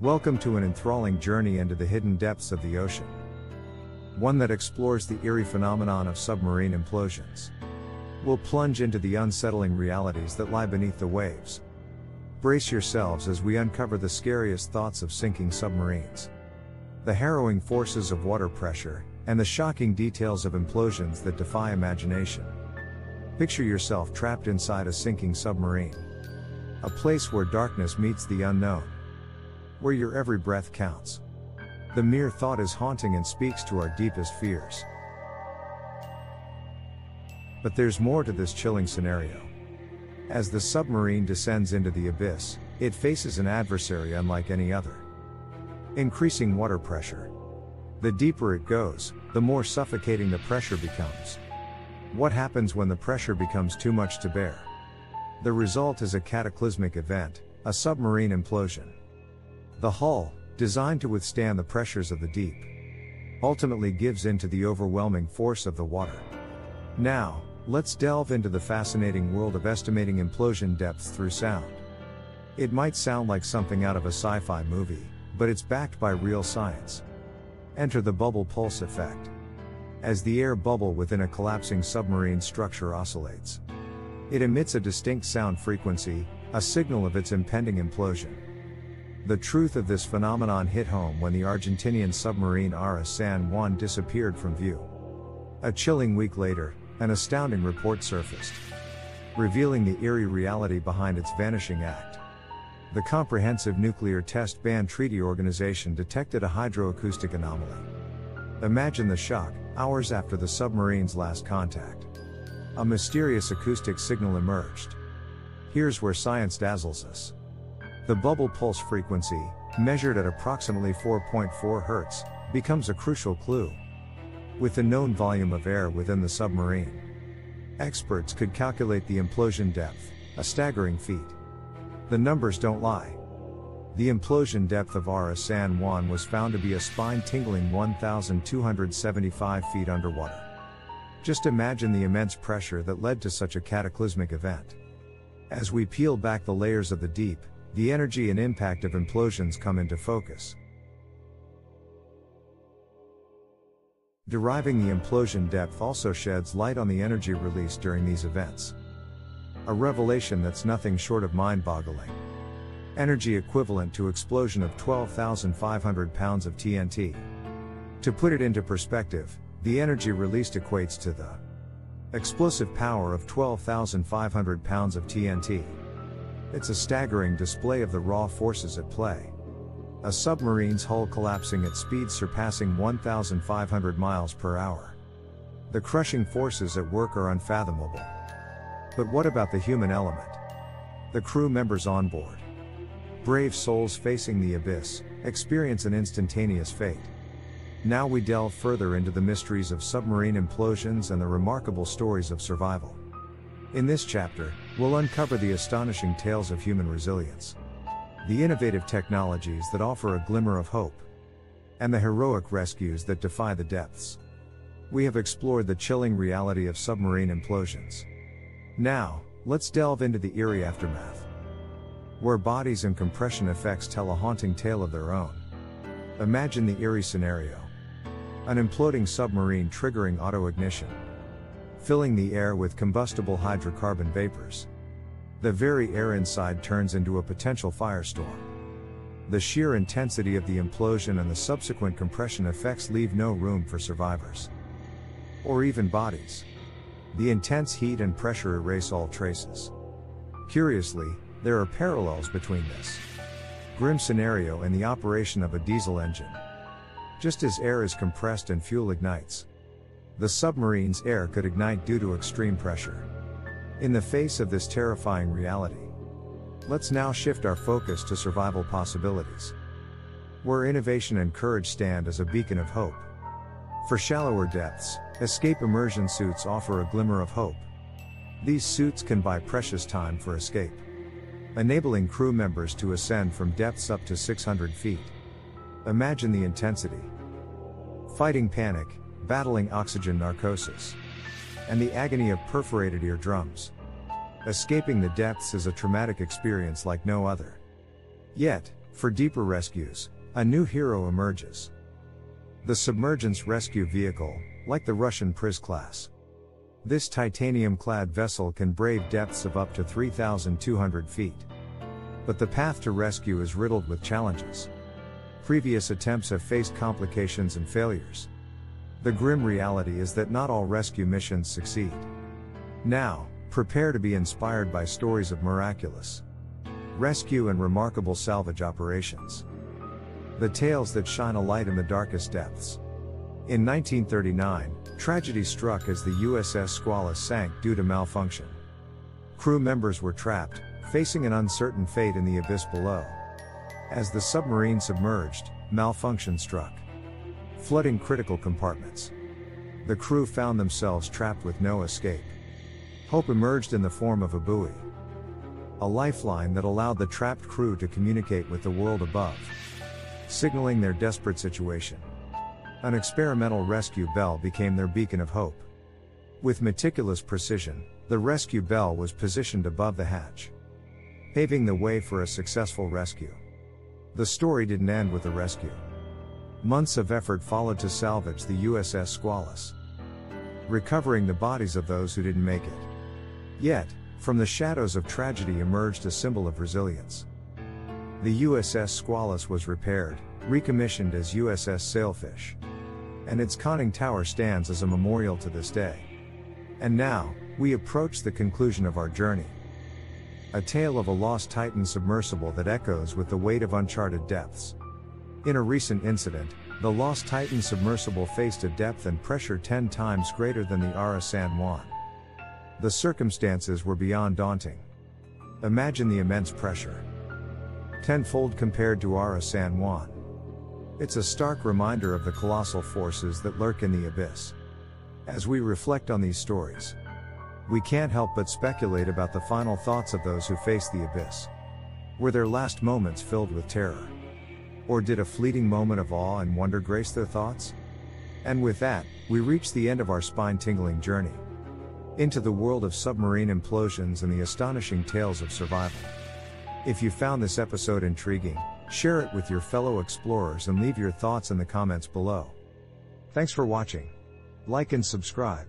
Welcome to an enthralling journey into the hidden depths of the ocean. One that explores the eerie phenomenon of submarine implosions. We'll plunge into the unsettling realities that lie beneath the waves. Brace yourselves as we uncover the scariest thoughts of sinking submarines, the harrowing forces of water pressure, and the shocking details of implosions that defy imagination. Picture yourself trapped inside a sinking submarine. A place where darkness meets the unknown. Where your every breath counts. The mere thought is haunting and speaks to our deepest fears. But there's more to this chilling scenario. As the submarine descends into the abyss, it faces an adversary unlike any other. Increasing water pressure. The deeper it goes, the more suffocating the pressure becomes. What happens when the pressure becomes too much to bear? The result is a cataclysmic event, a submarine implosion. The hull, designed to withstand the pressures of the deep, ultimately gives in to the overwhelming force of the water. Now, let's delve into the fascinating world of estimating implosion depths through sound. It might sound like something out of a sci fi movie, but it's backed by real science. Enter the bubble pulse effect. As the air bubble within a collapsing submarine structure oscillates, it emits a distinct sound frequency, a signal of its impending implosion. The truth of this phenomenon hit home when the Argentinian submarine ARA San Juan disappeared from view. A chilling week later, an astounding report surfaced, revealing the eerie reality behind its vanishing act. The Comprehensive Nuclear Test Ban Treaty Organization detected a hydroacoustic anomaly. Imagine the shock, hours after the submarine's last contact. A mysterious acoustic signal emerged. Here's where science dazzles us. The bubble pulse frequency, measured at approximately 4.4 Hz, becomes a crucial clue. With the known volume of air within the submarine, experts could calculate the implosion depth, a staggering feat. The numbers don't lie. The implosion depth of ARA San Juan was found to be a spine tingling 1,275 feet underwater. Just imagine the immense pressure that led to such a cataclysmic event. As we peel back the layers of the deep, the energy and impact of implosions come into focus. Deriving the implosion depth also sheds light on the energy released during these events. A revelation that's nothing short of mind boggling. Energy equivalent to explosion of 12,500 pounds of TNT. To put it into perspective, the energy released equates to the explosive power of 12,500 pounds of TNT. It's a staggering display of the raw forces at play. A submarine's hull collapsing at speeds surpassing 1,500 miles per hour. The crushing forces at work are unfathomable. But what about the human element? The crew members on board. Brave souls facing the abyss, experience an instantaneous fate. Now we delve further into the mysteries of submarine implosions and the remarkable stories of survival. In this chapter, we'll uncover the astonishing tales of human resilience, the innovative technologies that offer a glimmer of hope, and the heroic rescues that defy the depths. We have explored the chilling reality of submarine implosions. Now, let's delve into the eerie aftermath. Where bodies and compression effects tell a haunting tale of their own. Imagine the eerie scenario an imploding submarine triggering auto ignition filling the air with combustible hydrocarbon vapors. The very air inside turns into a potential firestorm. The sheer intensity of the implosion and the subsequent compression effects leave no room for survivors. Or even bodies. The intense heat and pressure erase all traces. Curiously, there are parallels between this grim scenario and the operation of a diesel engine. Just as air is compressed and fuel ignites, the submarine's air could ignite due to extreme pressure. In the face of this terrifying reality, let's now shift our focus to survival possibilities. Where innovation and courage stand as a beacon of hope. For shallower depths, escape immersion suits offer a glimmer of hope. These suits can buy precious time for escape, enabling crew members to ascend from depths up to 600 feet. Imagine the intensity. Fighting panic, battling oxygen narcosis, and the agony of perforated eardrums. Escaping the depths is a traumatic experience like no other. Yet, For deeper rescues, a new hero emerges. The Submergence Rescue Vehicle, like the Russian Priz class. This titanium clad vessel can brave depths of up to 3,200 feet. But the path to rescue is riddled with challenges. Previous attempts have faced complications and failures. The grim reality is that not all rescue missions succeed. Now, prepare to be inspired by stories of miraculous rescue and remarkable salvage operations. The tales that shine a light in the darkest depths. In 1939, tragedy struck as the USS Squalus sank due to malfunction. Crew members were trapped, facing an uncertain fate in the abyss below. As the submarine submerged, malfunction struck, flooding critical compartments. The crew found themselves trapped with no escape. Hope emerged in the form of a buoy. A lifeline that allowed the trapped crew to communicate with the world above, signaling their desperate situation. An experimental rescue bell became their beacon of hope. With meticulous precision, the rescue bell was positioned above the hatch, paving the way for a successful rescue. The story didn't end with the rescue. Months of effort followed to salvage the USS Squalus, recovering the bodies of those who didn't make it. Yet, from the shadows of tragedy emerged a symbol of resilience. The USS Squalus was repaired, recommissioned as USS Sailfish. And its conning tower stands as a memorial to this day. And now, we approach the conclusion of our journey. A tale of a lost Titan submersible that echoes with the weight of uncharted depths. In a recent incident, the lost Titan submersible faced a depth and pressure 10 times greater than the Ara San Juan. The circumstances were beyond daunting. Imagine the immense pressure. Tenfold compared to Ara San Juan. It's a stark reminder of the colossal forces that lurk in the abyss. As we reflect on these stories, we can't help but speculate about the final thoughts of those who faced the abyss. Were their last moments filled with terror? Or did a fleeting moment of awe and wonder grace their thoughts? And with that, we reach the end of our spine tingling journey into the world of submarine implosions and the astonishing tales of survival. If you found this episode intriguing, share it with your fellow explorers and leave your thoughts in the comments below. Thanks for watching. Like and subscribe.